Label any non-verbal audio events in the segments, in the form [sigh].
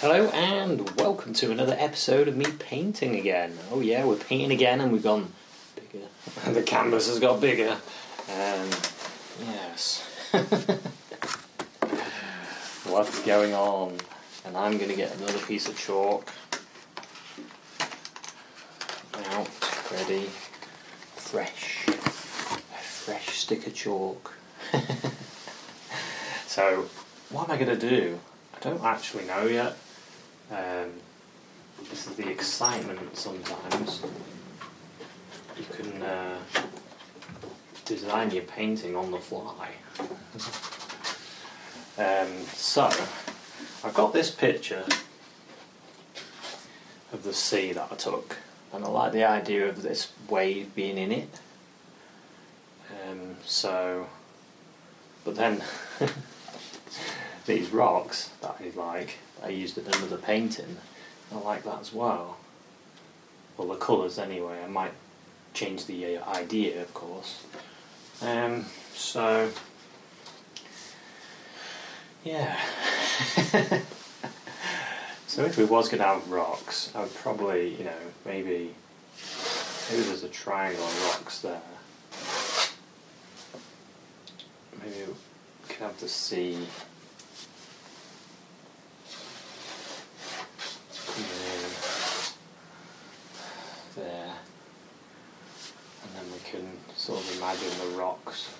Hello and welcome to another episode of me painting again. Oh yeah, we're painting again and we've gone bigger. [laughs] the canvas has got bigger. Um, yes. [laughs] What's going on? And I'm going to get another piece of chalk. Out, ready, fresh. A fresh stick of chalk. [laughs] so, what am I going to do? I don't actually know yet. Um, this is the excitement sometimes. You can uh, design your painting on the fly. um, so, I've got this picture of the sea that I took, and I like the idea of this wave being in it. Um, so, but then [laughs] these rocks that I like, I used it in another painting. I like that as well. Well, the colours anyway. I might change the uh, idea, of course. Um, so, yeah. [laughs] so if we was going to have rocks, I would probably, you know, maybe maybe there's a triangle of rocks there. Maybe we could have the sea there. And then we can sort of imagine the rocks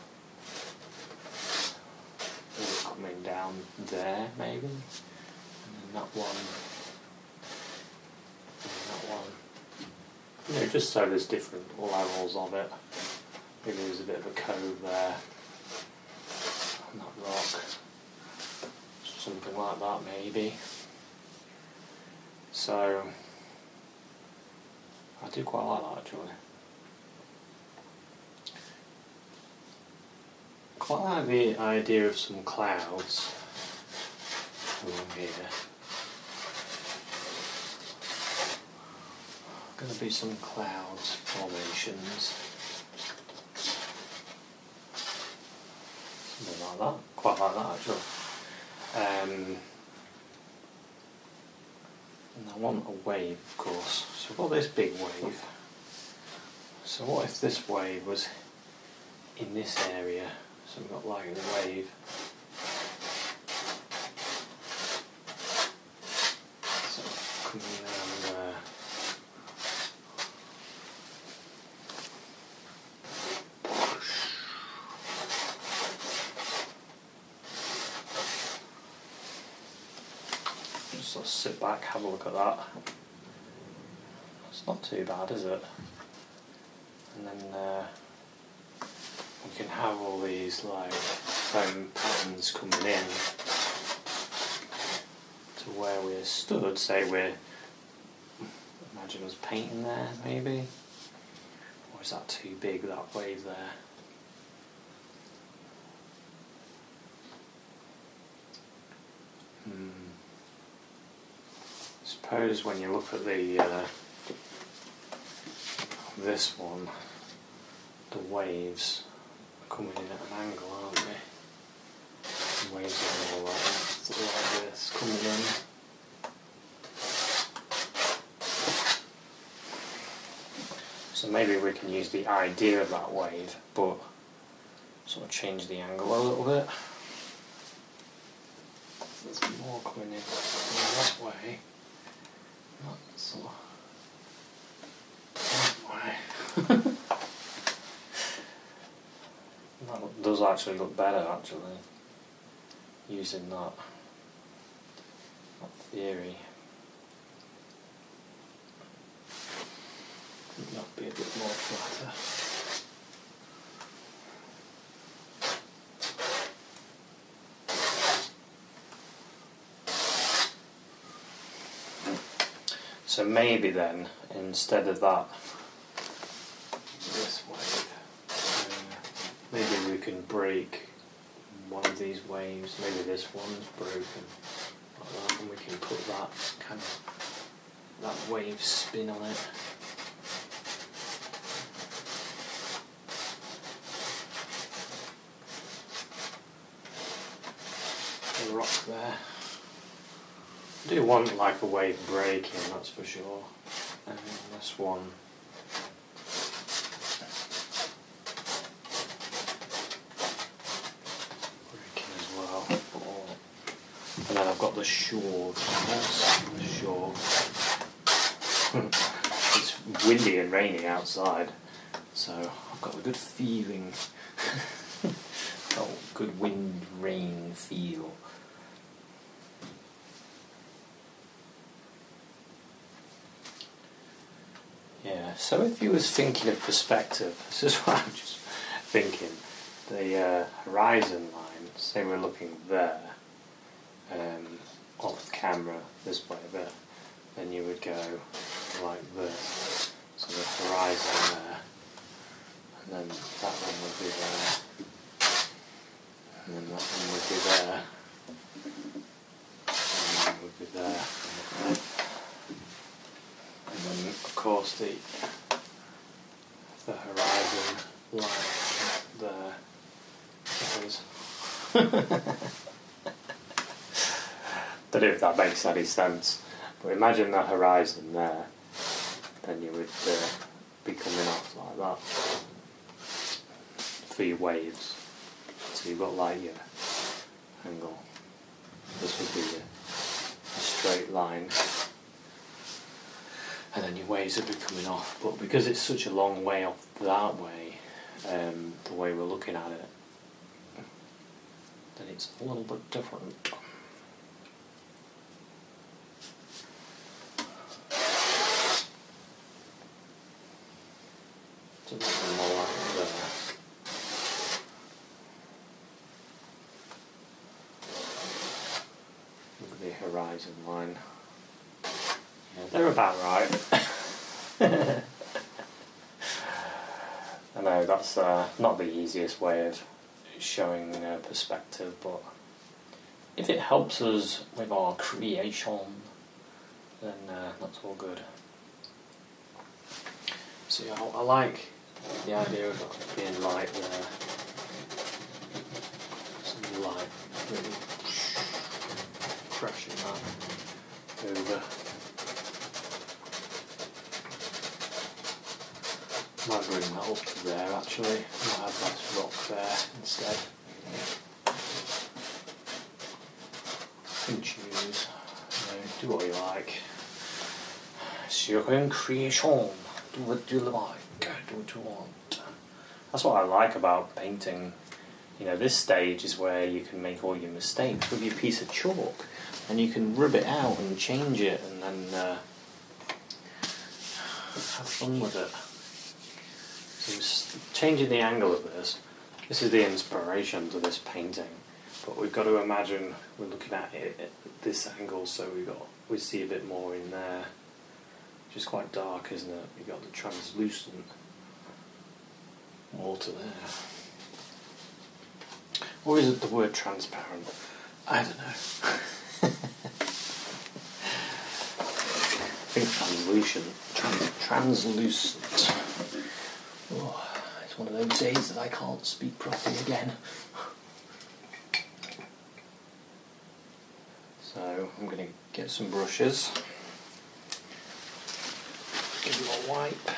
coming down there, maybe. And then that one. And that one. You know, just so there's different levels of it. Maybe there's a bit of a cove there on that rock. Something like that, maybe. So, I do quite like that actually. Quite like the idea of some clouds along here. Going to be some clouds formations. Something like that. Quite like that actually. Um, and I want a wave, of course. So I've got this big wave. So what if this wave was in this area? So we've got like the wave. So coming down there. Uh, just sort of sit back, have a look at that. Not too bad, is it? And then uh, we can have all these like foam patterns coming in to where we're stood. Say we're imagine us painting there, maybe, or is that too big? That wave there. Hmm. Suppose when you look at the uh, this one, the waves are coming in at an angle, aren't they? The waves are all like, like this coming in. So maybe we can use the idea of that wave, but sort of change the angle a little bit. There's more coming in that way. Not so. That way. That does actually look better, actually, using that, that theory. That'd be a bit more flatter. So maybe then, instead of that, this wave, uh, maybe we can break one of these waves. Maybe this one's broken, like that, and we can put that kind of that wave spin on it. The rock there. I do want like a wave breaking, that's for sure. And this one. Breaking as well. And then I've got the shore. Shore. it's windy and rainy outside, so I've got a good feeling. [laughs] oh, good wind rain feel. Yeah, so if you was thinking of perspective, [laughs] this is what I'm just thinking. The uh, horizon line, say we're looking there, um, off camera this way a bit, then you would go like this. So the horizon there, and then that one would be there, and then that one would be there, and that would be there. And then of course the the horizon line there. Goes. [laughs] Don't know if that makes any sense. But imagine the horizon there, then you would uh, be coming off like that for your waves. So you've got like your angle. This would be a straight line. And then your waves would be coming off. But because it's such a long way off that way, um, the way we're looking at it, then it's a little bit different. So that's a more like. Look at the horizon line. Yeah, they're about right. [laughs] I know that's uh, not the easiest way of showing uh, perspective, but if it helps us with our creation, then uh, that's all good. So yeah, I, I like the idea of being light there. Some light really crashing that over. Might bring that up to there actually. Might have that rock there instead. You can choose. You know, do what you like. It's your own creation. Do what you like. That's what I like about painting. You know, this stage is where you can make all your mistakes with your piece of chalk, and you can rub it out and change it, and then uh, have fun with it. So changing the angle of this. This is the inspiration to this painting, but we've got to imagine we're looking at it at this angle, so we got we see a bit more in there, which is quite dark, isn't it? We've got the translucent water there. Or is it the word transparent? I don't know. [laughs] I think translucent. Trans- translucent. Oh, it's one of those days that I can't speak properly again. So I'm going to get some brushes. Give them a wipe.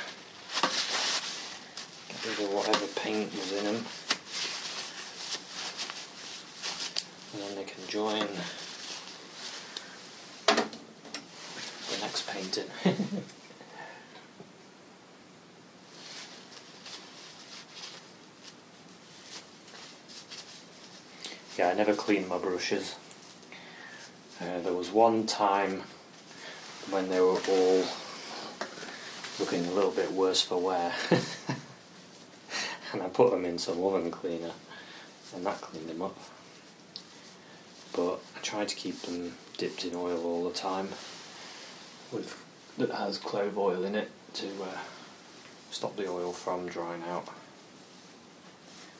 Get whatever paint was in them. And then they can join the next painting. [laughs] yeah, I never clean my brushes. Uh, there was one time when they were all looking a little bit worse for wear, [laughs] put them in some oven cleaner, and that cleaned them up. But I try to keep them dipped in oil all the time, with that has clove oil in it to uh, stop the oil from drying out.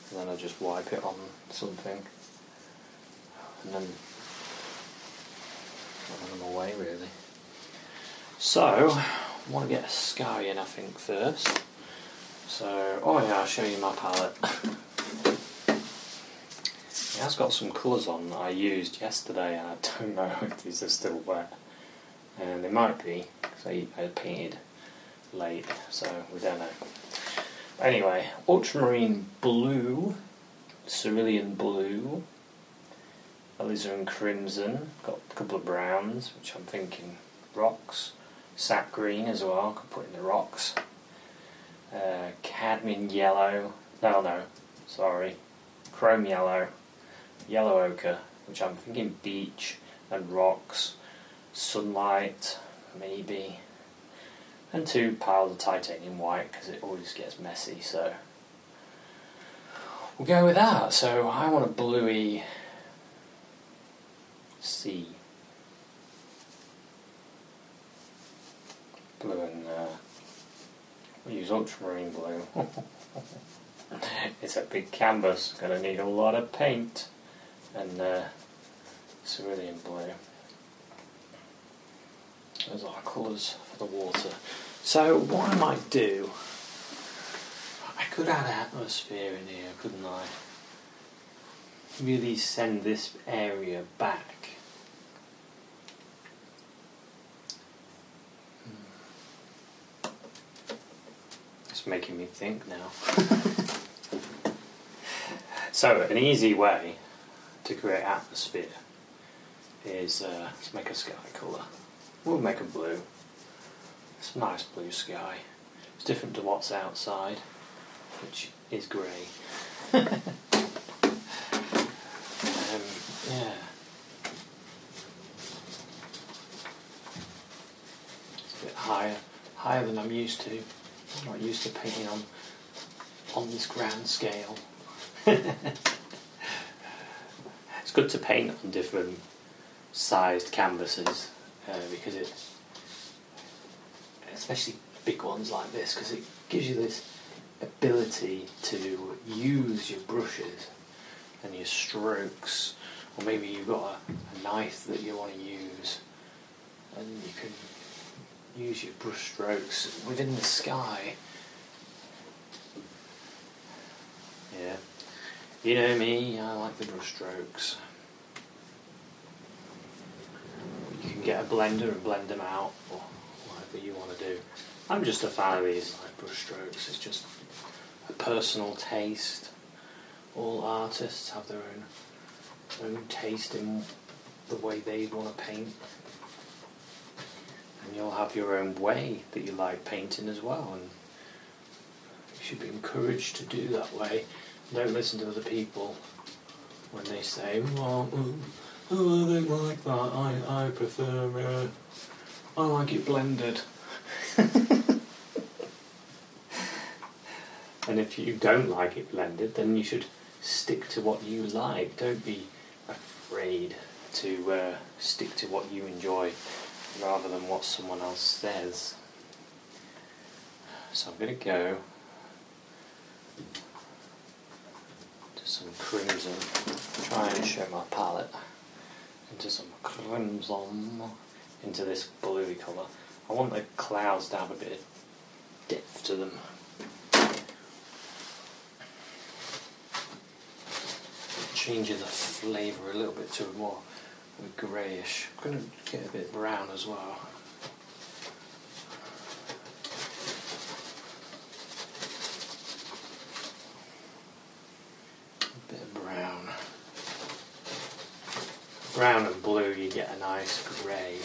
And then I just wipe it on something, and then run them away really. So, I want to get a in I think first. So, oh yeah, I'll show you my palette. It has got some colours on that I used yesterday and I don't [laughs] know if these are still wet. and they might be because I, I painted late, so we don't know. Anyway, ultramarine blue, cerulean blue, alizarin crimson, got a couple of browns, which I'm thinking rocks, sap green as well, could put in the rocks, uh, cadmium yellow, no, no, sorry, chrome yellow, yellow ochre, which I'm thinking beach and rocks, sunlight, maybe, and two piles of titanium white because it always gets messy. So. We'll go with that. So I want a bluey sea, blue and uh, use ultramarine blue. it's a big canvas, gonna need a lot of paint and uh, cerulean blue. Those are colours for the water. So what I might do, I could add atmosphere in here, couldn't I? Really send this area back. Making me think now. [laughs] so an easy way to create atmosphere is uh, let's make a sky colour. We'll make a blue. It's a nice blue sky. It's different to what's outside, which is grey. [laughs] um, yeah. It's a bit higher, higher than I'm used to. I'm not used to painting on on this grand scale. [laughs] it's good to paint on different sized canvases uh, because it, especially big ones like this, because it gives you this ability to use your brushes and your strokes, or maybe you've got a, a knife that you want to use, and you can use your brush strokes within the sky. Yeah, you know me, I like the brush strokes. You can get a blender and blend them out, or whatever you want to do. I'm just a fan of these like brush strokes. It's just a personal taste. All artists have their own own taste in the way they want to paint. And you'll have your own way that you like painting as well and you should be encouraged to do that way. Don't listen to other people when they say, well, mm, oh, I don't like that. I, I prefer, uh, I like it blended. [laughs] and if you don't like it blended, then you should stick to what you like. Don't be afraid to uh, stick to what you enjoy rather than what someone else says. So I'm going to go to some crimson, try and show my palette into some crimson, into this bluey colour. I want the clouds to have a bit of depth to them. Changing the flavour a little bit to a more greyish. Going to get a bit brown as well. A bit brown. Brown and blue, you get a nice grey.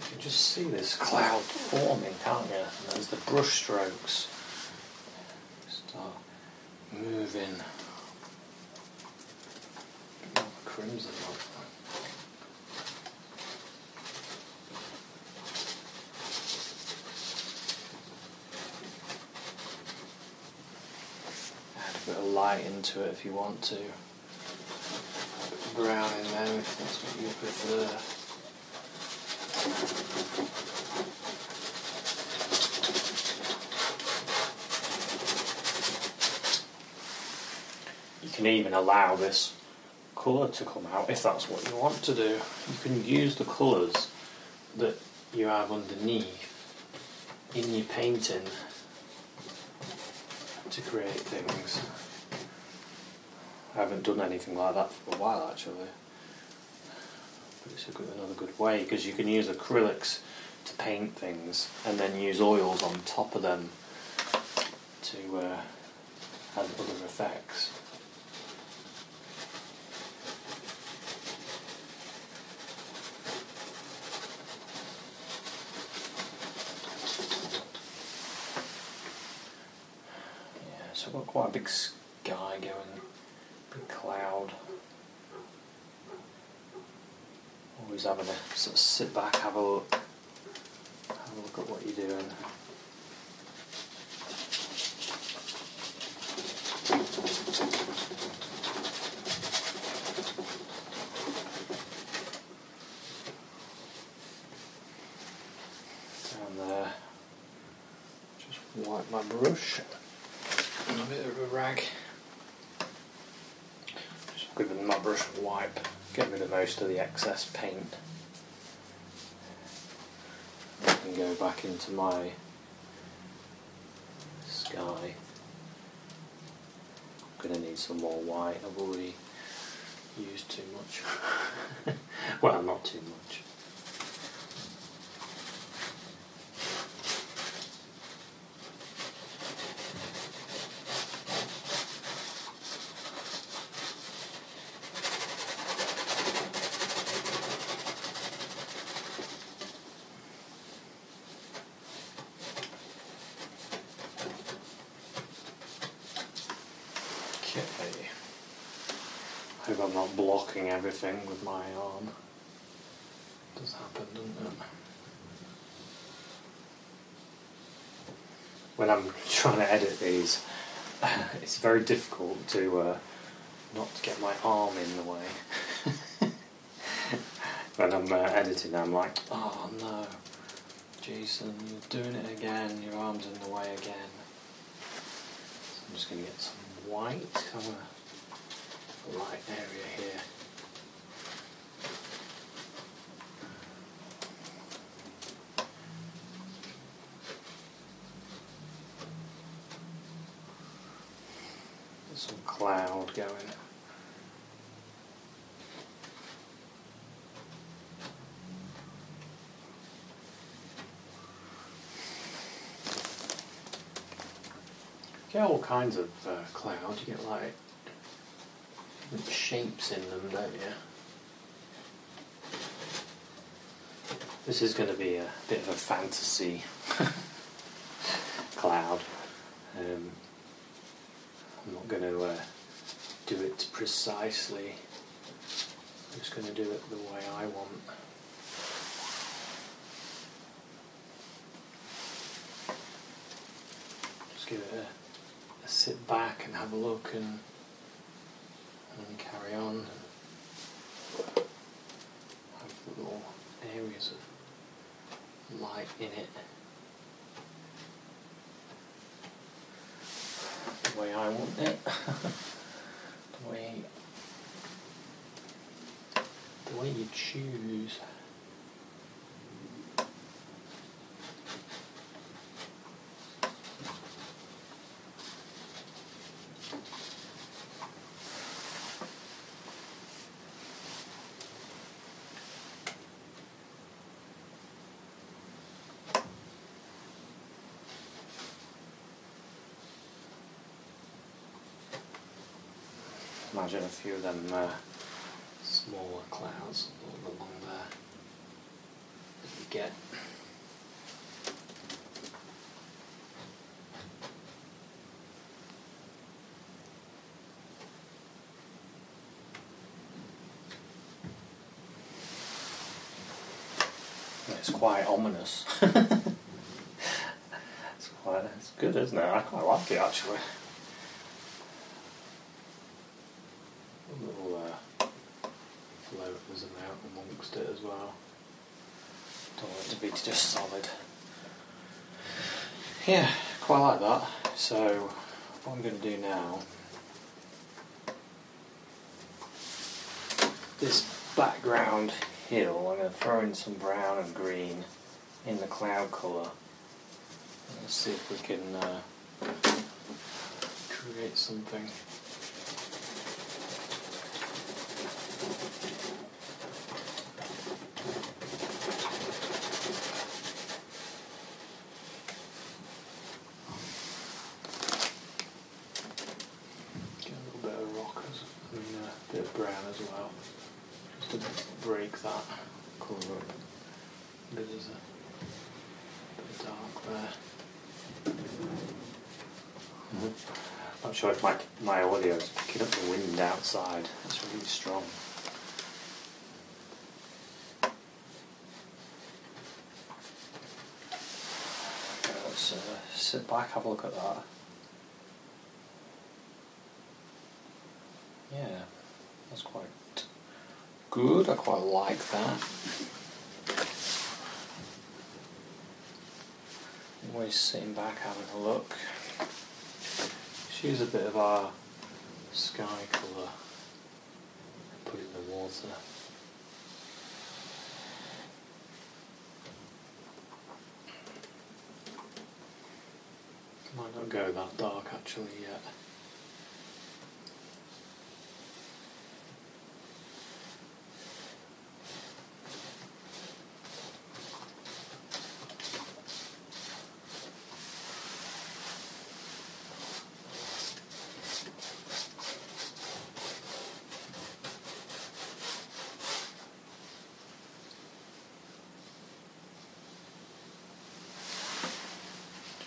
You can just see this cloud forming, can't you? And as the brush strokes start moving. More crimson up. Add a bit of light into it if you want to. Brown in there if that's what you prefer. You can even allow this colour to come out if that's what you want to do. You can use the colours that you have underneath in your painting to create things. I haven't done anything like that for a while actually. But it's good, another good way because you can use acrylics to paint things and then use oils on top of them to uh, have other effects. Yeah, so I've got quite a big sky going, big cloud. Always having to sort of sit back, have a look, have a look at what you're doing. Down there, just wipe my brush and a bit of a rag. Just giving my brush a wipe, get rid of most of the excess paint. I can go back into my sky. I'm gonna need some more white. I've already used too much. [laughs] well, not too much. Okay. Hope I'm not blocking everything with my arm. Does happen, doesn't it? When I'm trying to edit these, it's very difficult to uh, not get my arm in the way. [laughs] when I'm uh, editing, I'm like, oh no, Jason, you're doing it again. Your arm's in the way again. So I'm just going to get some white. I want a light area here. There's some cloud going. You get all kinds of uh, clouds. You get like shapes in them, don't you? This is going to be a bit of a fantasy [laughs] cloud. Um, I'm not going to uh, do it precisely. I'm just going to do it the way I want. Just give it a, sit back and have a look and, and carry on. Have little areas of light in it. The way I want it. [laughs] the way the way you choose. Imagine a few of them uh, smaller clouds along there that you get. It's quite ominous. [laughs] it's quite it's good, isn't it? I quite like it actually. it's just solid. Yeah, quite like that. So what I'm going to do now, this background hill, I'm going to throw in some brown and green in the cloud colour. Let's see if we can uh, create something. Brown as well, just to break that colour up. There's a bit of dark there. I'm not sure if my my audio is picking up the wind outside. It's really strong. Let's uh, sit back, have a look at that. Yeah, that's quite good. I quite like that. Always sitting back, having a look. Let's a bit of our sky colour. Put it in the water. Might not go that dark actually yet.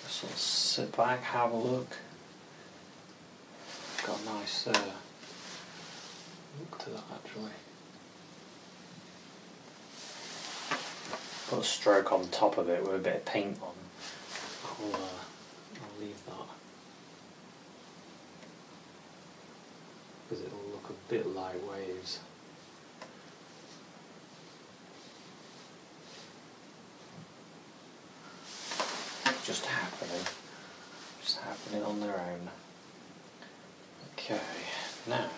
Just sort of sit back, have a look. Got a nice uh, look to that actually. Put a stroke on top of it with a bit of paint on. I'll, uh, I'll leave that. Because it'll look a bit like waves. just happening. Just happening on their own. Okay, now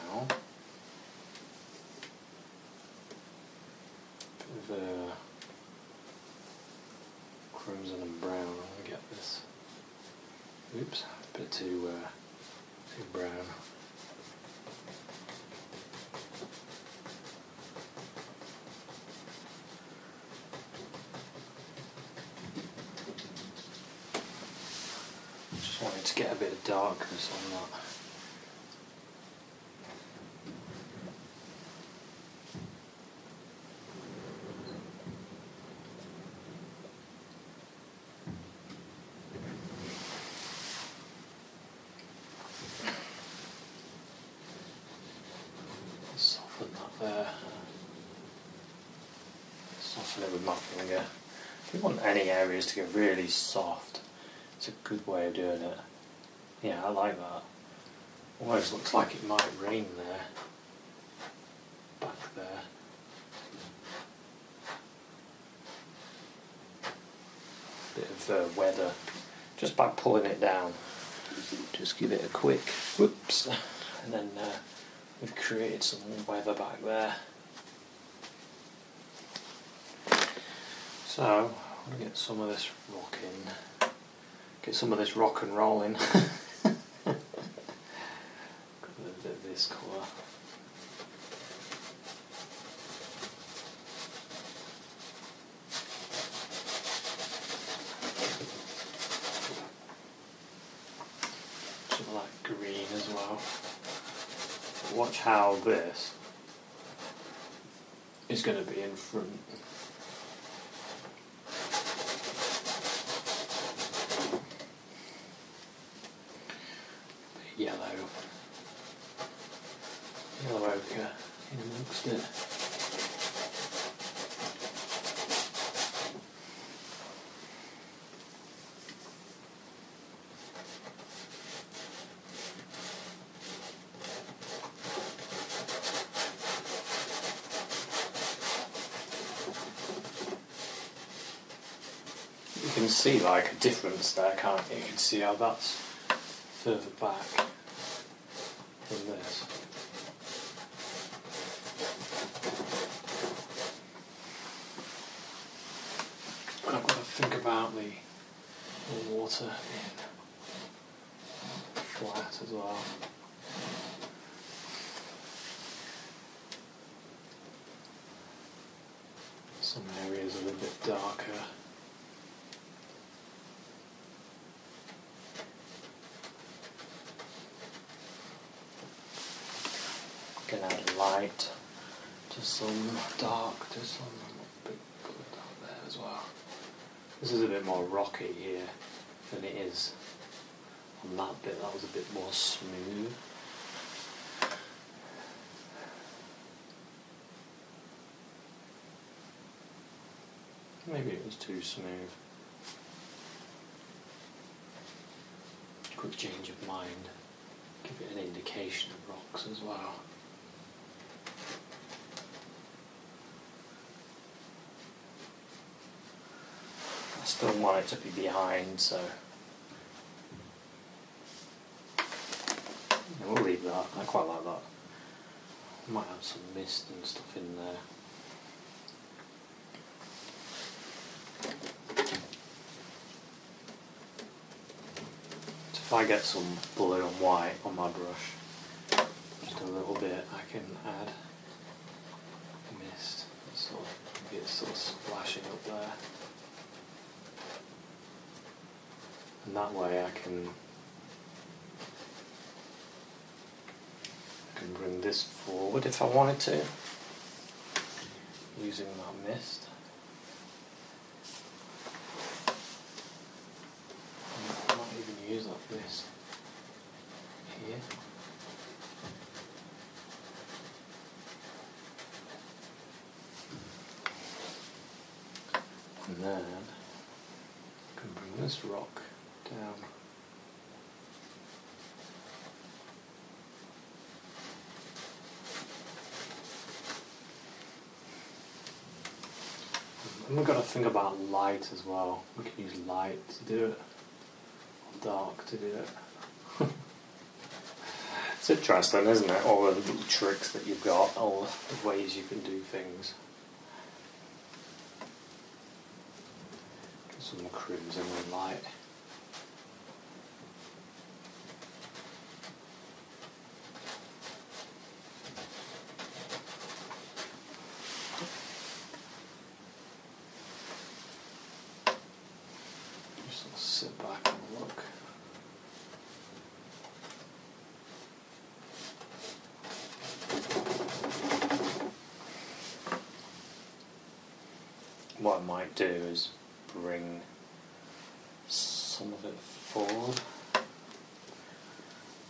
bit of uh, crimson and brown. I'm gonna get this. Oops, a bit too uh, too brown. Just wanted to get a bit of darkness on that. Soften that there. Soften it with my finger. If you want areas to get really soft, it's a good way of doing it. Yeah, I like that. Almost looks like it might rain there. Back there. Bit of uh, weather. Just by pulling it down. Just give it a quick whoops. [laughs] And then uh, we've created some weather back there. So, To get some of this rock in. Get some of this rock and roll in. [laughs] Got a bit of this colour. Some of that green as well. Watch how this is going to be in front. difference there, can't you? You can see how that's further back than this. And I've got to think about the, the water in flat as well. Some areas are a bit darker. Light to some dark to some bit out there as well. This is a bit more rocky here than it is on that bit. That was a bit more smooth. Maybe it was too smooth. Quick change of mind. Give it an indication of rocks as well. Still want it to be behind, so yeah, we'll leave that. I quite like that. Might have some mist and stuff in there. So if I get some blue and white on my brush, just a little bit, I can add mist. Sort of, it's sort of splashing up there. And that way I can I can bring this forward if I wanted to using that mist. I might even use that mist here. And then I can bring this rock down. And we've got to think about light as well. We can use light to do it, or dark to do it. [laughs] it's interesting, isn't it? All the little tricks that you've got, all the ways you can do things. Get some crimson light. Just sort of sit back and look. Do is bring some of it forward.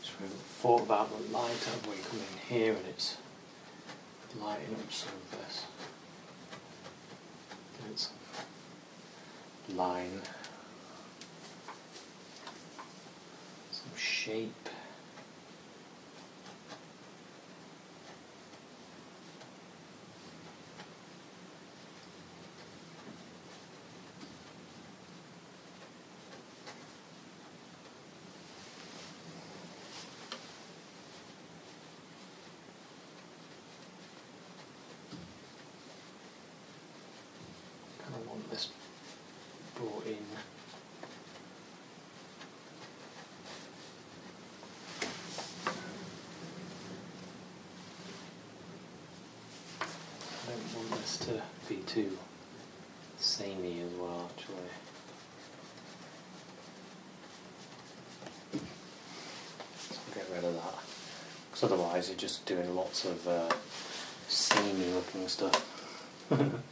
So we thought about the light and we come in here and it's lighting up some of this. It's line, some shape. Kind of want this brought in. I to be too samey as well, actually. So get rid of that. Because otherwise, you're just doing lots of uh, samey looking stuff. [laughs]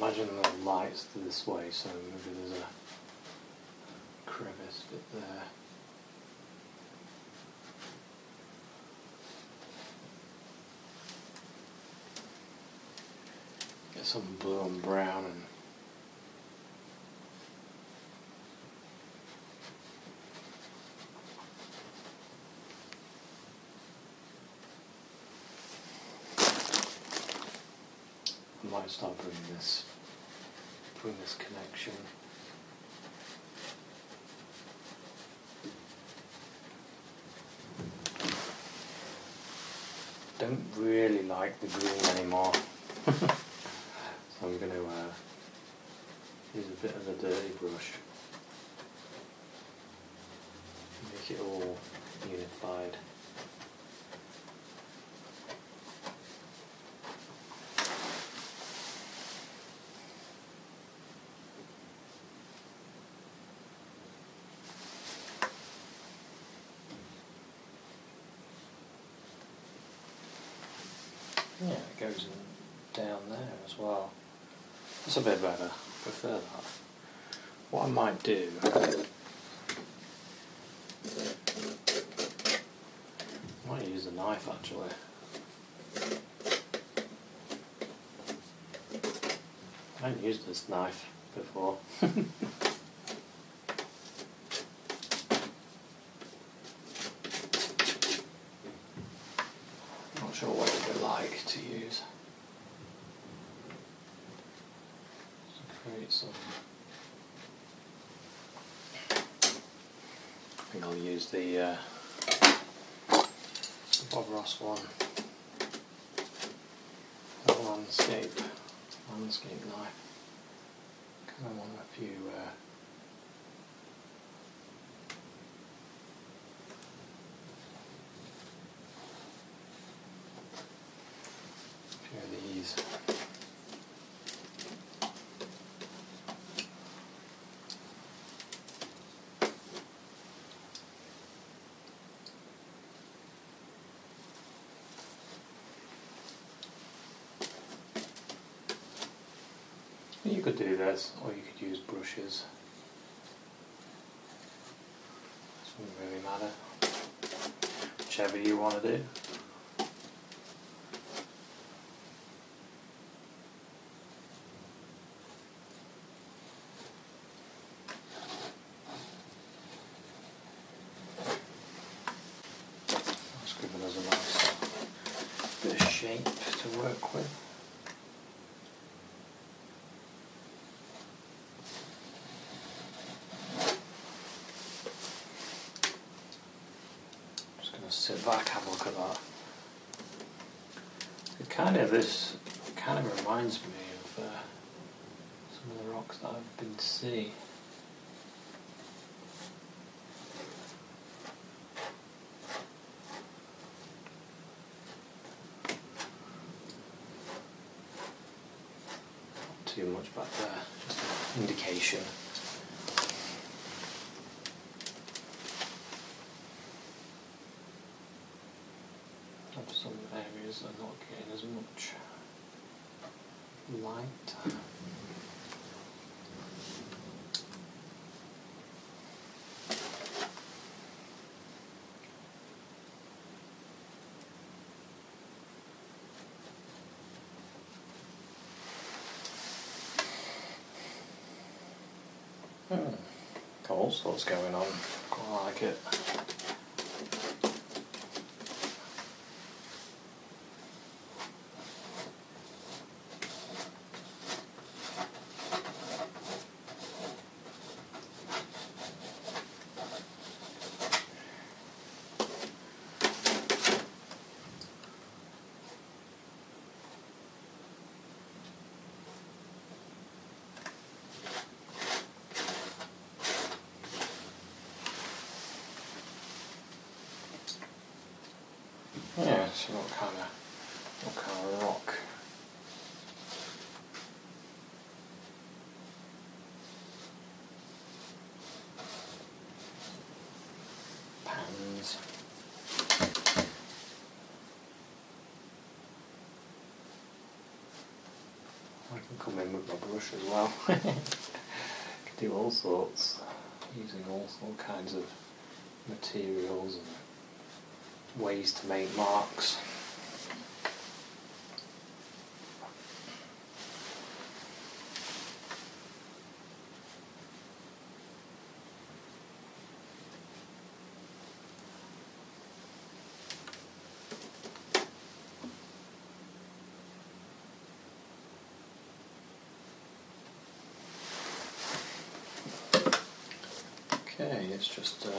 imagine the lights this way, so maybe there's a crevice bit there. Get some blue and brown and I might start putting this putting this connection. Don't really like the green anymore. [laughs] So I'm going to uh, use a bit of a dirty brush. Make it all unified Yeah, it goes in down there as well. That's a bit better. Prefer that. What I might do. I might use a knife actually. I haven't used this knife before. [laughs] Not sure what it would be like to use. To create some. I think I'll use the, uh, the Bob Ross one. The landscape, landscape knife. Kind of want a few. Uh, few of these. You could do this, or you could use brushes. Doesn't really matter. Whichever you want to do. That's given us a nice bit of shape to work with. Going sit back, have a look at that. It kind of this kind of reminds me of uh, some of the rocks that I've been to see. Not too much back there, just an indication. of some areas are not getting as much light. Hmm. Got all sorts going on. Quite like it. With my brush as well. Can [laughs] do all sorts, using all, all kinds of materials and ways to make marks. Okay, it's just uh,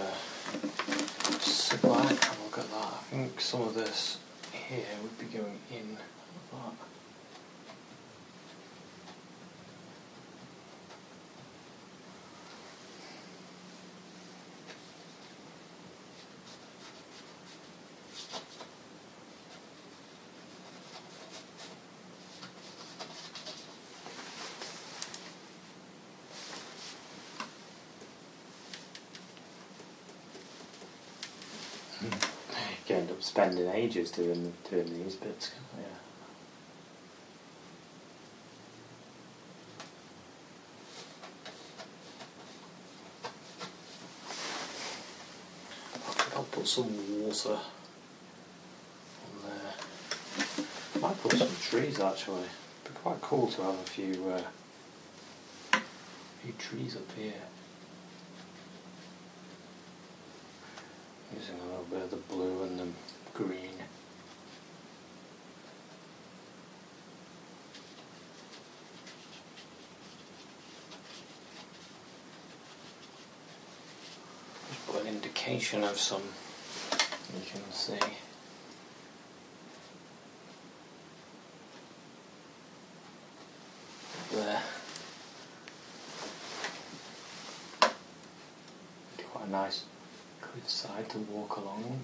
back and look at that. I think some of this here would be going in like that. You end up spending ages doing doing these bits. I think I'll put some water on there. Might put some trees actually. It'd be quite cool to have a few uh, few trees up here. Using a little bit of the blue and the green. Just an indication of some, you can see. There. Quite nice good side to walk along, wouldn't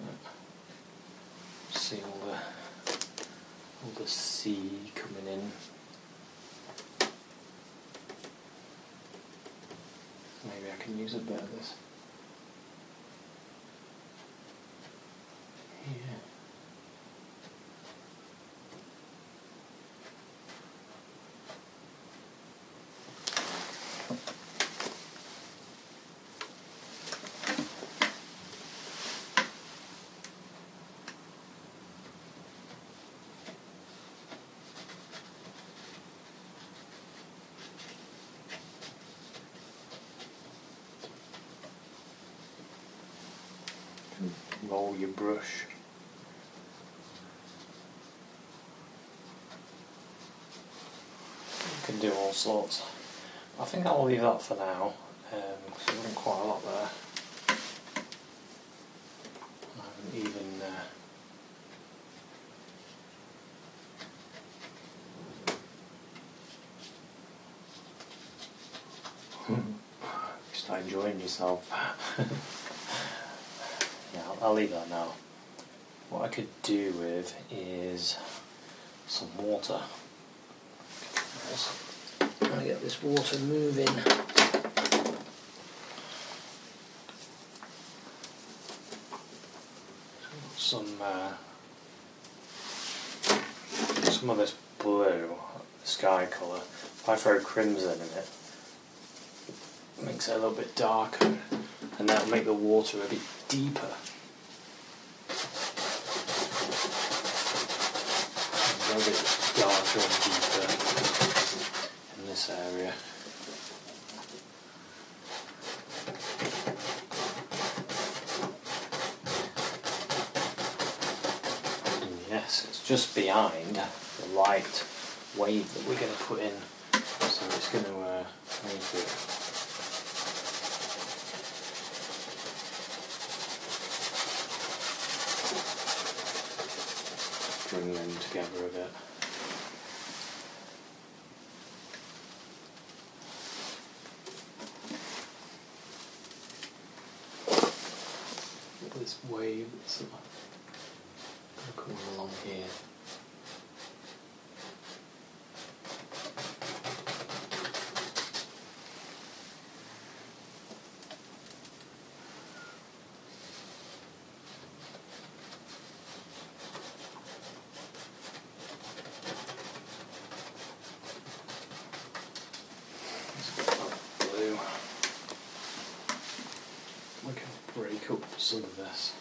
it? See all the all coming in. Maybe I can use a bit of this. Yeah. Roll your brush. You can do all sorts. I think I'll leave that for now, because I've done quite a lot there. I haven't even uh, start enjoying yourself. [laughs] I'll, leave that now. What I could do with is some water. I'm to get this water moving. Some uh, some of this blue sky colour. If I throw crimson in it, it makes it a little bit darker, and that'll make the water a bit deeper. A little deeper in this area. And yes, it's just behind the light wave that we're going to put in, so it's going to uh, make it bring them together a bit. This wave that's sort of coming along here. pick up some of this.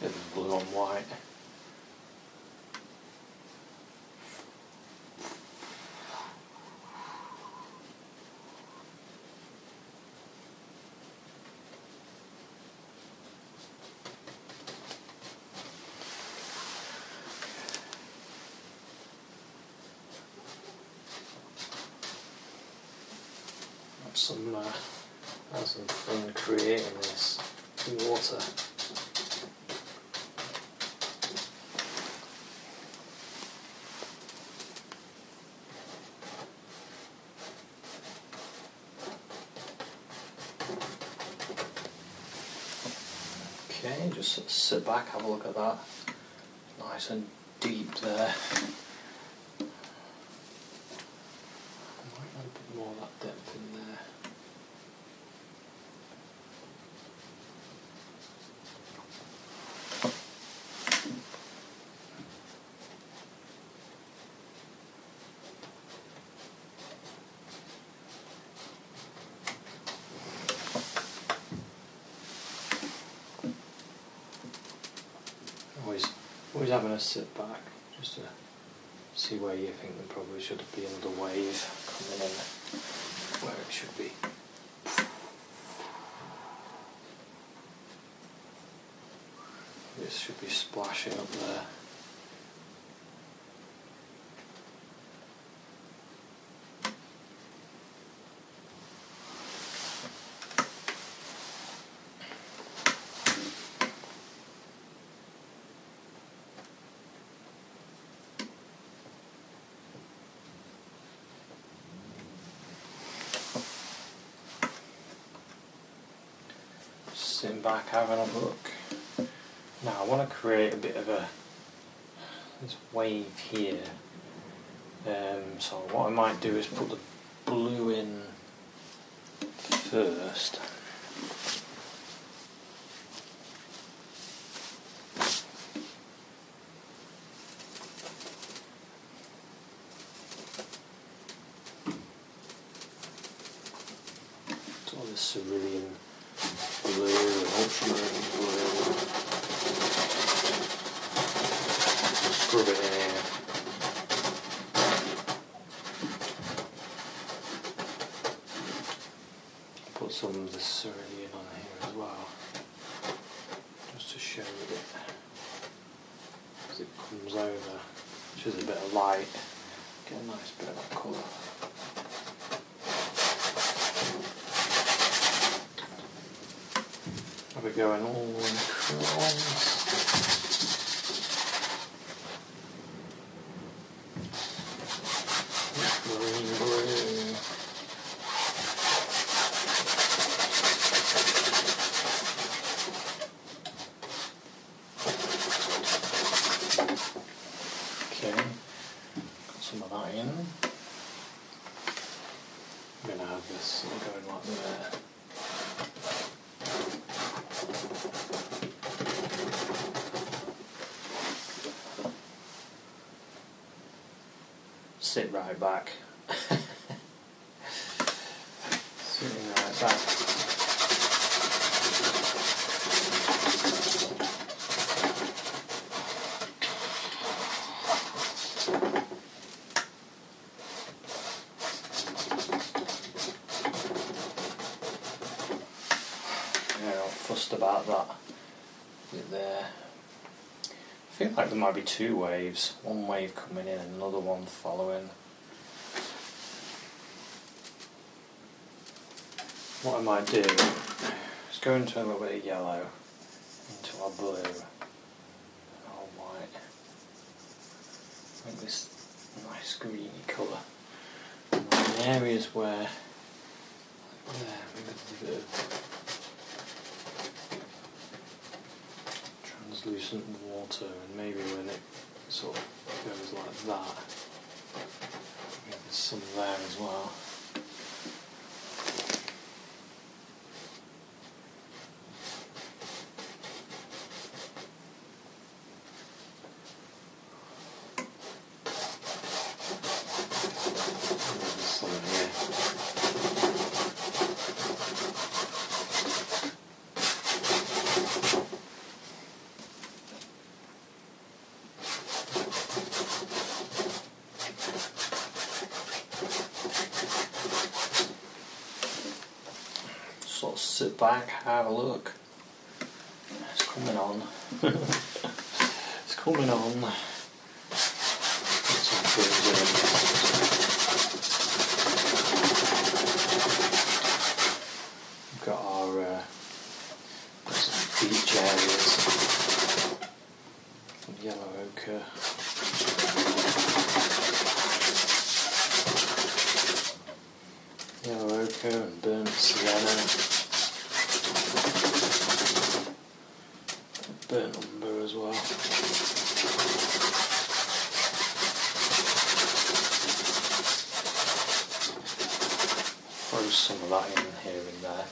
Bit of blue on white. Have some uh, have some fun creating this water. Okay, just sit back, have a look at that. Nice and deep there. Might want a bit more of that depth in there. Always, sit back just to see where you think there probably should be another wave coming in where it should be. This should be splashing up there. Sitting back, having a look. Now I want to create a bit of a this wave here. Um, so what I might do is put the blue in first. So this cerulean blue, ultramarine blue. Scrub it in here. Put some of the cerulean on here as well, just to show it as it comes over, is a bit of light. Get a nice bit of colour. Are we going all way across? Marine blue. Okay, got some of that in. I'm gonna have this sort of going like there. Sit right back. Sitting right back. Yeah, not fussed about that. Bit there. I feel like there might be two waves. One wave coming in another one following. What I might do is go into a little bit of yellow, into our blue, our white. Make this nice greeny colour. And areas where, there, maybe a bit of translucent water and maybe when it sort of goes like that maybe there's some there as well There's some here sit back, have a look. It's coming on. [laughs] it's coming on. Put some crimson in. We've got our uh, got some beach areas. Yellow ochre. Yellow ochre and burnt sienna. Burnt umber as well. Throw some of that in here and there.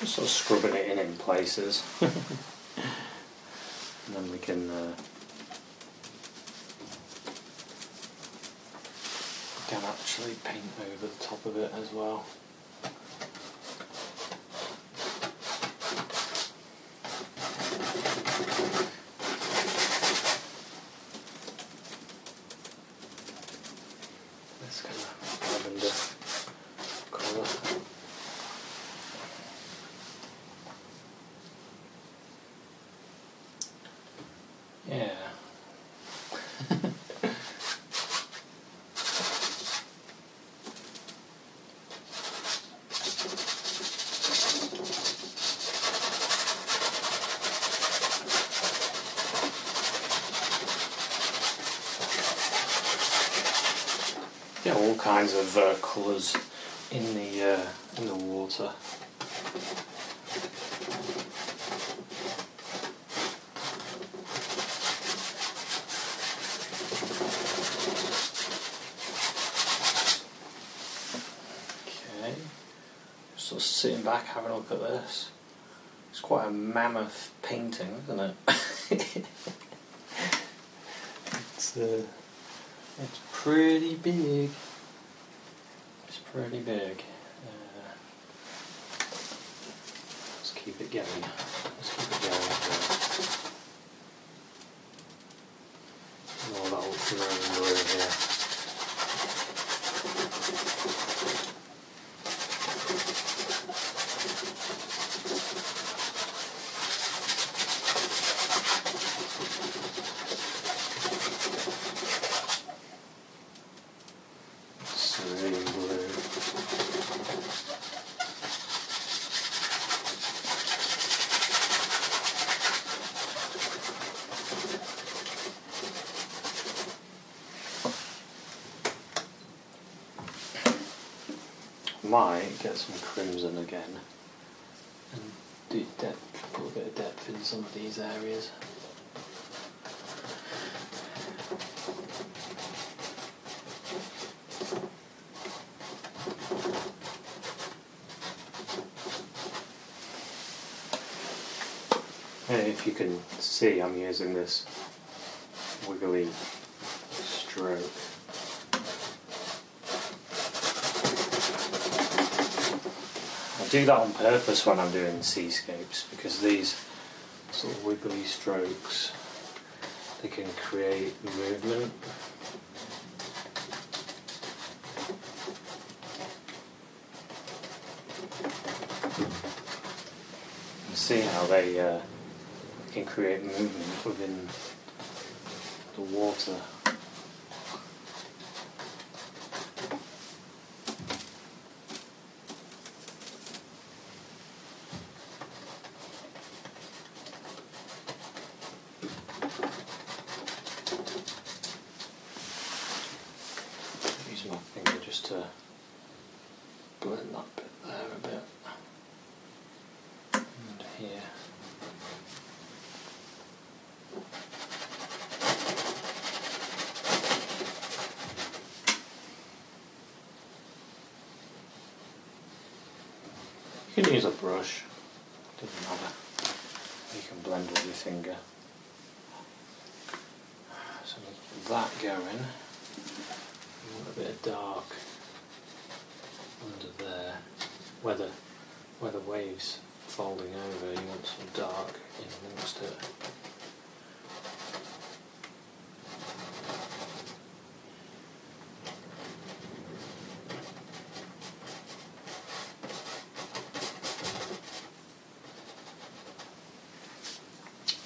Just sort of scrubbing it in in places. and then we can uh, can actually paint over the top of it as well. This kind of lavender colour. Yeah. Yeah, all kinds of uh, colours in the uh, in the water. Okay, sort of sitting back having a look at this. It's quite a mammoth painting, isn't it? [laughs] it's uh, it's pretty big. Pretty big. Uh, let's keep it going. Let's keep it going. More that ultramarine blue here. Cerulean blue. Might get some crimson again and do depth, put a bit of depth in some of these areas. And if you can see, I'm using this wiggly stroke. I do that on purpose when I'm doing seascapes because these sort of wiggly strokes they can create movement. And see how they uh, can create movement within the water. Use my finger just to blend that bit there a bit. And here. You can use a brush, doesn't matter. You can blend with your finger. So with that going, you want a bit of dark under there. where the where the waves folding over, you want some dark in amongst it.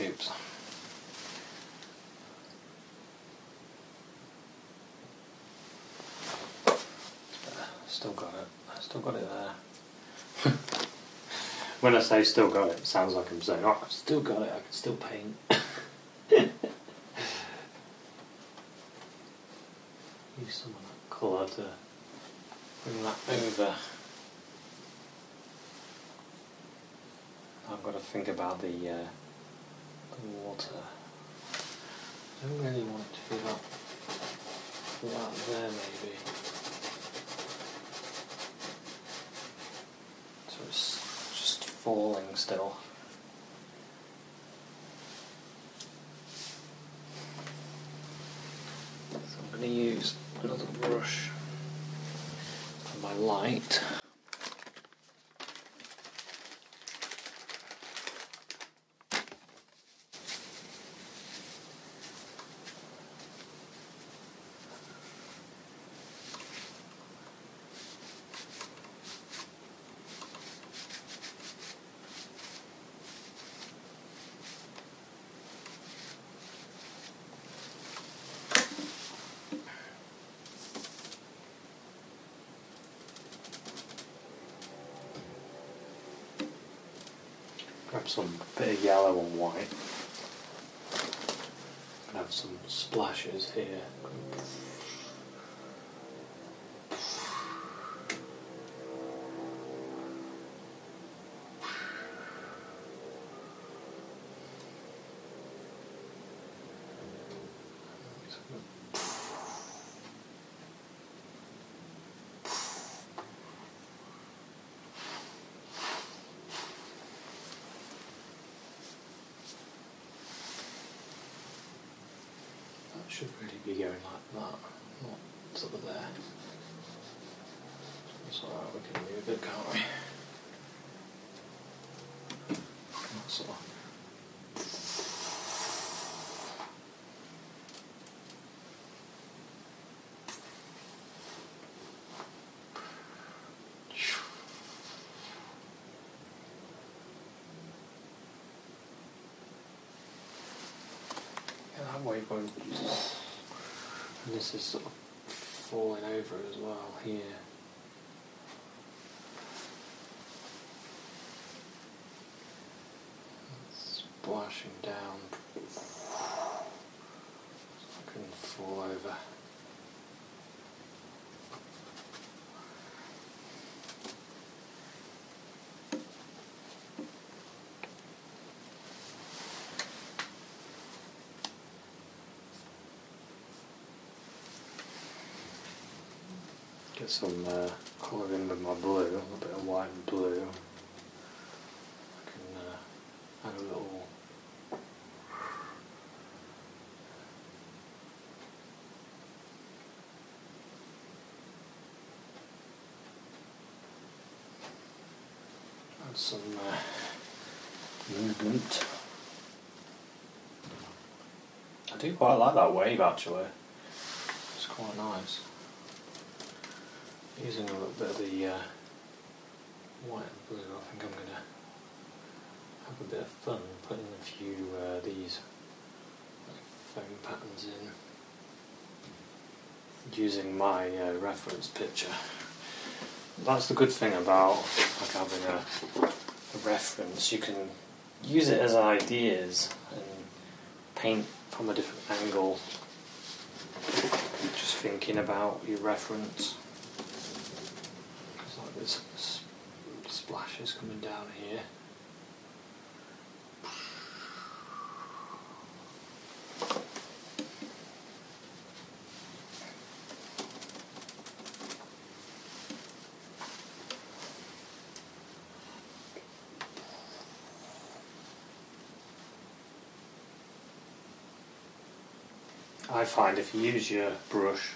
Oops. Still got it. I still got it there. When I say still got it, it sounds like I'm saying, oh, I've still got it, I can still paint. Use some of that colour to bring that over. I've got to think about the, uh, the water. I don't really want it to be that, that there maybe. So it's just falling still. So I'm going to use another brush for my light. Grab some bit of yellow and white. And have some splashes here. That should really be going like that, not sort of there. It's alright, we can move it, can't we? That sort of. Yeah, that way. And this is sort of falling over as well here. Splashing down. So I can fall over. Get some uh, colour in with my blue, a little bit of white and blue. I can uh, add a little. Add some uh, movement. I do quite like that wave actually. It's quite nice using a little bit of the uh, white and blue, I think I'm going to have a bit of fun putting a few uh, these foam patterns in using my uh, reference picture. That's the good thing about like having a, a reference. You can use it as ideas and paint from a different angle. Just thinking about your reference. It's like there's s- splashes coming down here. I find if you use your brush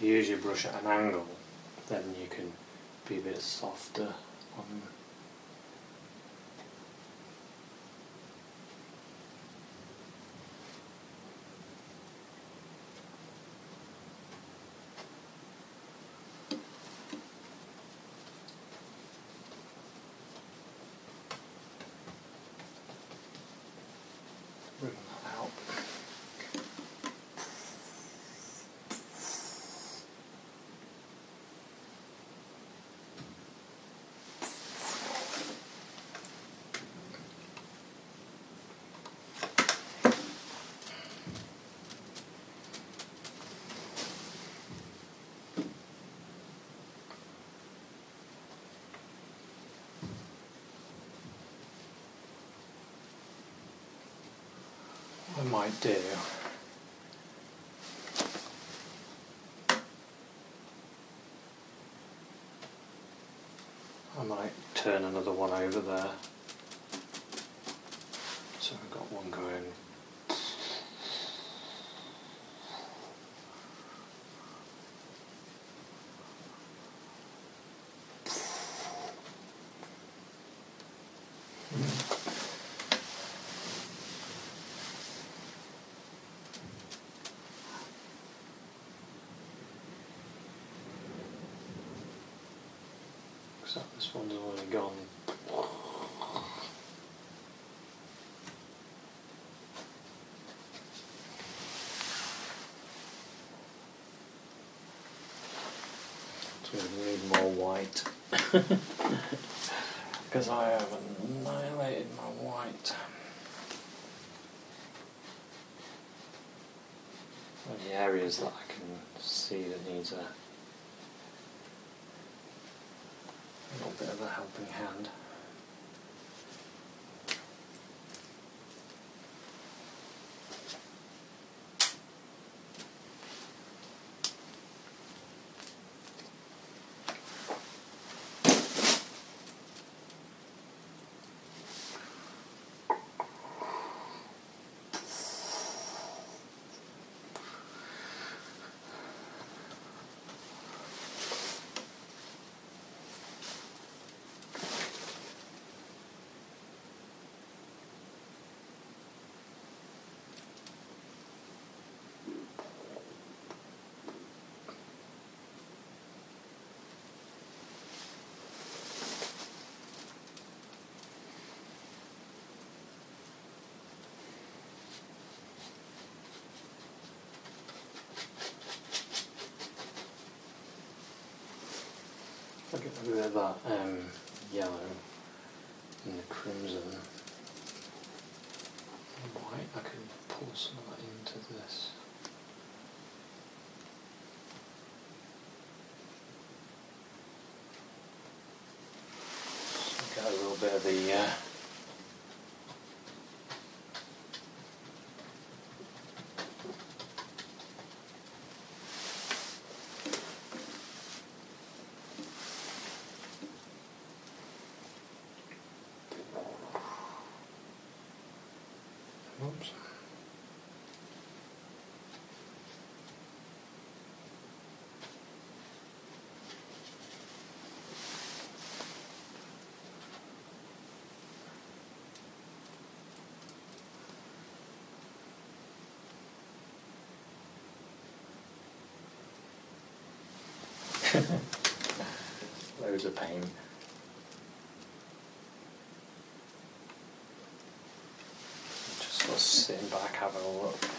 you use your brush at an angle, then you can be a bit softer on bring that out. I might do. I might turn another one over there. So I've got one going. Except this one's already gone. So we need more white. [laughs] Because I have annihilated my white. The areas that I can see that needs a a helping hand. Of that um, yellow and the crimson and white, I can pull some of that into this. Get a little bit of the uh, Oops. [laughs] Loads of pain. Just sitting back having a look.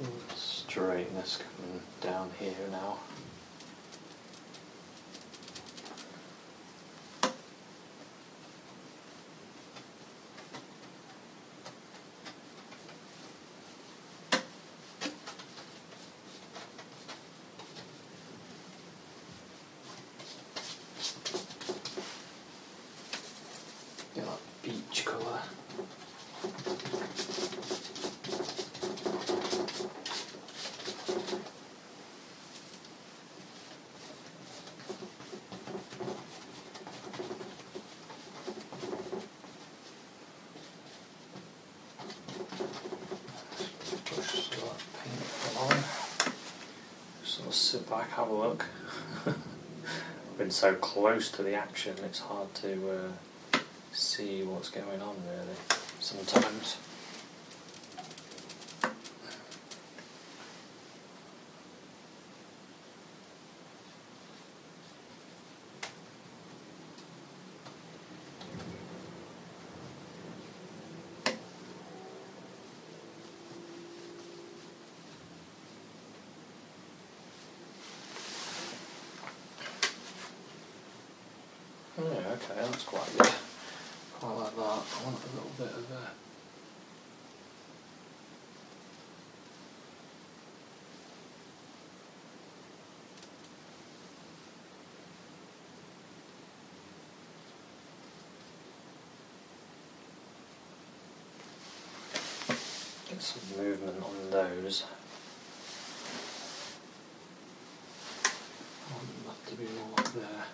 A straightness coming down here now. color. Sort of sit back, have a look. [laughs] I've been so close to the action, it's hard to uh, see what's going on really. Sometimes. Oh, yeah, okay, that's quite good. Like that. I want a little bit of a. Get some movement on those. I want that to be more up there.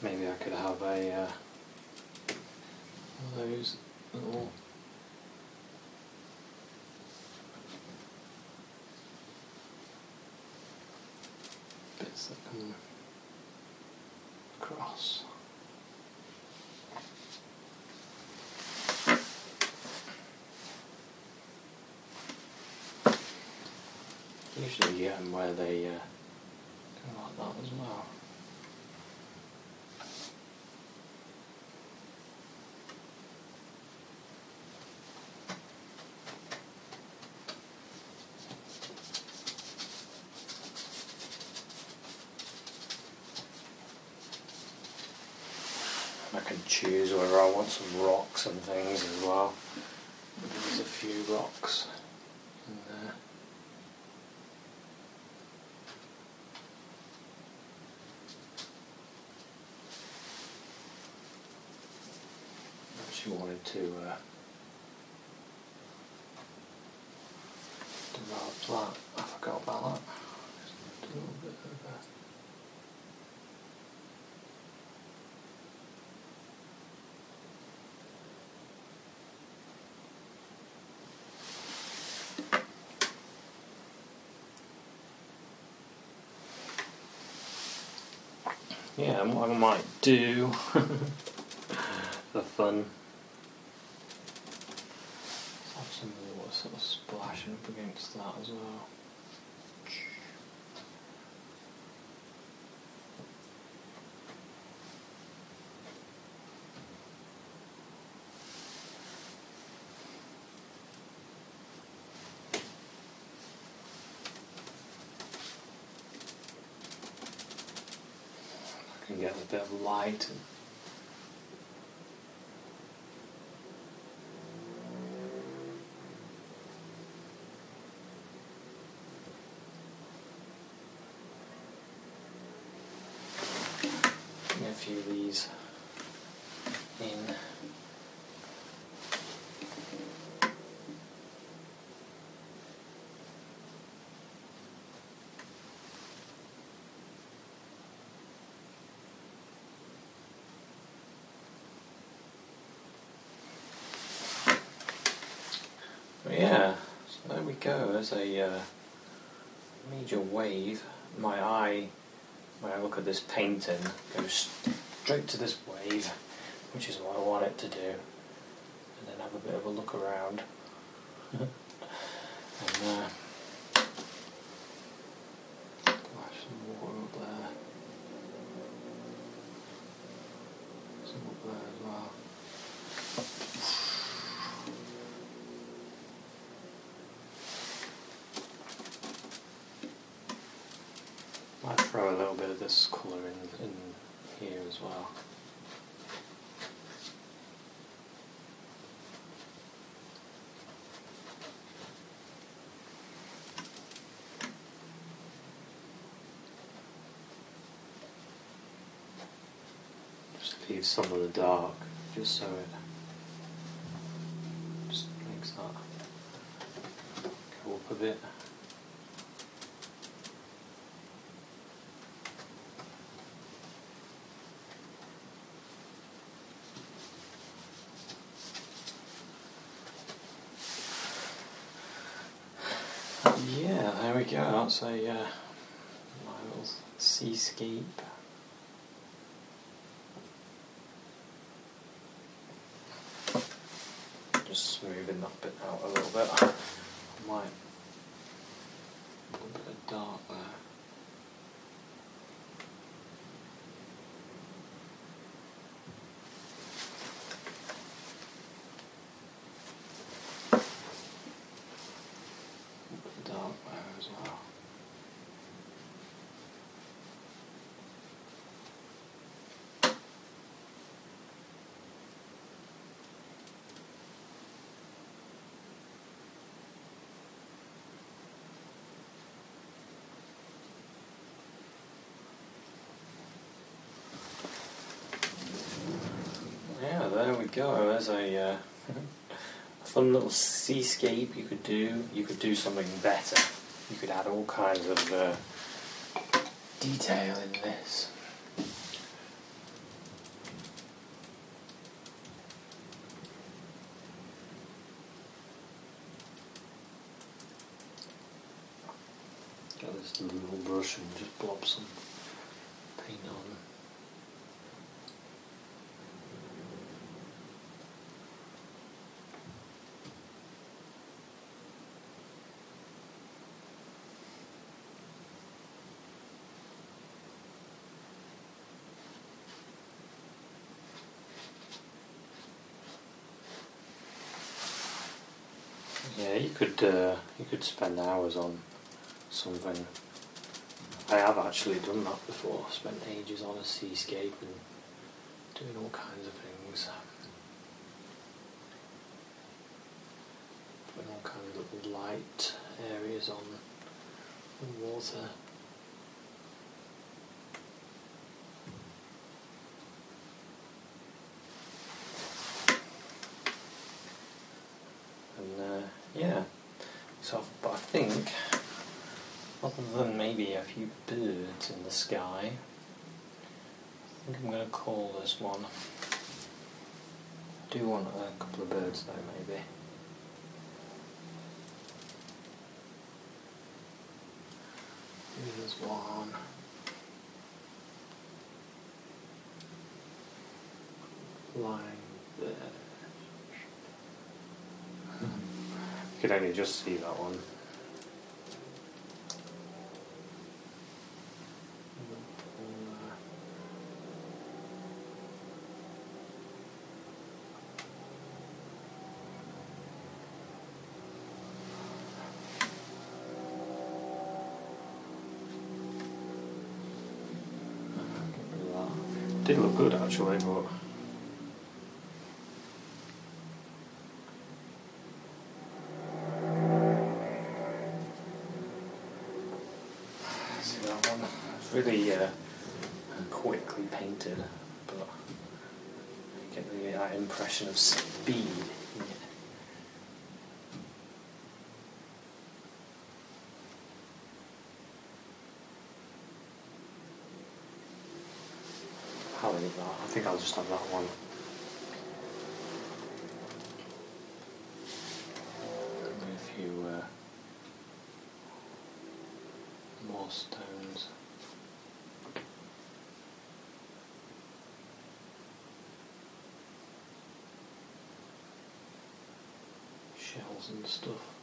Okay. Maybe I could have a uh, those little bits that come across. Usually, yeah, where they uh, go like that as well. I can choose whether I want some rocks and things as well. There's a few rocks in there. Actually wanted to uh, develop that. I forgot about that. Just a little bit of a Yeah, what I might do [laughs] for fun. let's Have sort of splashing up against that as well. Can get a bit of light and Get a few of these in. But yeah, so there we go. There's a uh, major wave. My eye, when I look at this painting, goes straight to this wave, which is what I want it to do. And then have a bit of a look around. [laughs] and uh, splash some water up there. Some up there as well. Might throw a little bit of this colour in, in here as well. Just leave some of the dark, just so it just makes that go up a bit. Yeah, there we go. That's a uh, my little seascape. Just that bit out a little bit. Might a little bit of dark there. A bit of dark there as well. Yeah, there we go. There's a, uh, fun little seascape you could do. You could do something better. You could add all kinds of uh, detail in this. Got this little brush and just blob some paint on. Yeah, you could uh, you could spend hours on something. I have actually done that before. Spent ages on a seascape and doing all kinds of things. Putting all kinds of little light areas on the water. And uh, yeah, so but I think other than maybe a few birds in the sky, I think I'm going to call this one. I do want a couple of birds though, maybe. Maybe there's one. Lying there. You could only just see that one. Did look good actually, but see that one. It's really uh, quickly painted, but you get the, impression of speed. I think I'll just have that one. Maybe a few uh, more stones. Shells and stuff.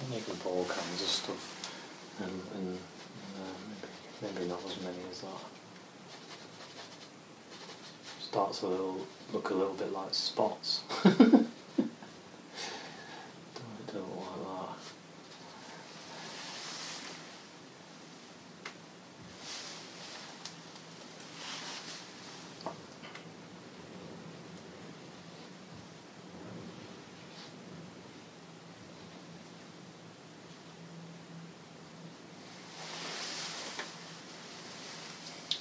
And you can put all kinds of stuff, and, and uh, maybe, maybe not as many as that. Starts a little, look a little bit like spots. [laughs] don't, don't like that.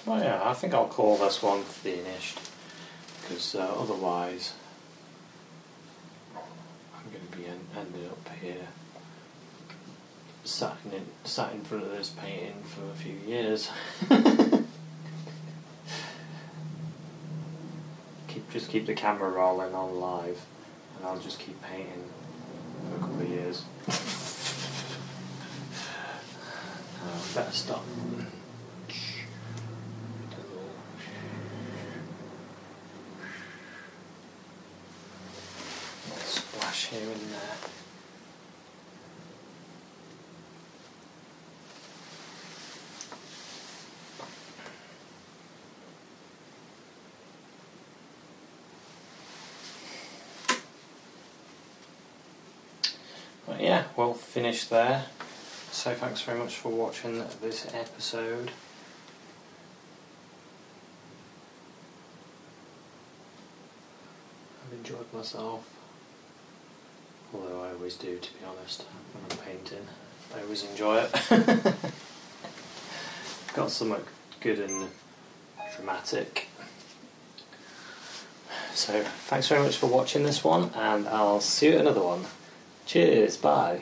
Well, I think I'll call this one finished because uh, otherwise I'm going to be en- ended up here sat in, sat in front of this painting for a few years. [laughs] keep just keep the camera rolling on live, and I'll just keep painting for a couple of years. [laughs] uh, better stop. Splash here and there. But yeah, we'll finish there. So thanks very much for watching this episode. I've enjoyed myself. Although I always do, to be honest, when I'm painting. I always enjoy it. [laughs] Got something good and dramatic. So thanks very much for watching this one, and I'll see you at another one. Cheers, bye.